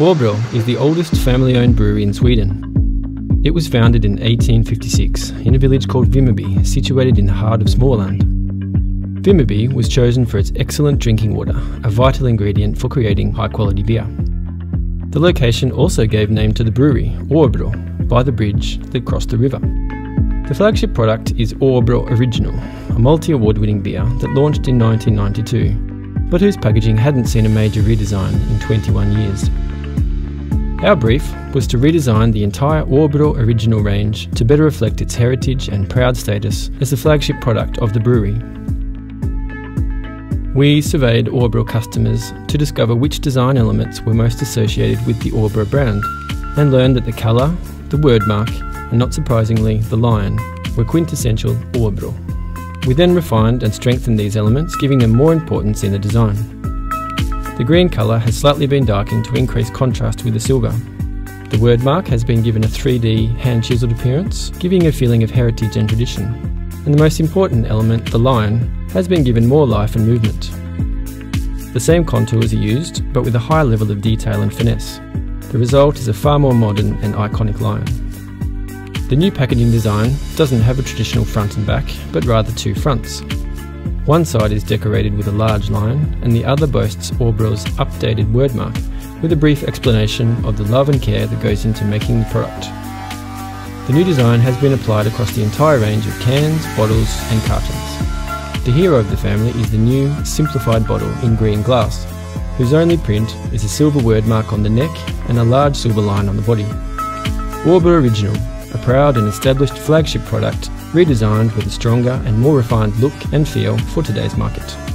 Åbro is the oldest family owned brewery in Sweden. It was founded in 1856 in a village called Vimmerby, situated in the heart of Småland. Vimmerby was chosen for its excellent drinking water, a vital ingredient for creating high quality beer. The location also gave name to the brewery, Åbro, by the bridge that crossed the river. The flagship product is Åbro Original, a multi award winning beer that launched in 1992, but whose packaging hadn't seen a major redesign in 21 years. Our brief was to redesign the entire Åbro Original range to better reflect its heritage and proud status as the flagship product of the brewery. We surveyed Åbro customers to discover which design elements were most associated with the Åbro brand and learned that the colour, the wordmark, and not surprisingly, the lion were quintessential Åbro. We then refined and strengthened these elements, giving them more importance in the design. The green colour has slightly been darkened to increase contrast with the silver. The wordmark has been given a 3D hand chiselled appearance, giving a feeling of heritage and tradition. And the most important element, the lion, has been given more life and movement. The same contours are used, but with a higher level of detail and finesse. The result is a far more modern and iconic lion. The new packaging design doesn't have a traditional front and back, but rather two fronts. One side is decorated with a large lion, and the other boasts Åbro's updated wordmark, with a brief explanation of the love and care that goes into making the product. The new design has been applied across the entire range of cans, bottles, and cartons. The hero of the family is the new, simplified bottle in green glass, whose only print is a silver word mark on the neck and a large silver line on the body. Åbro Original, a proud and established flagship product redesigned with a stronger and more refined look and feel for today's market.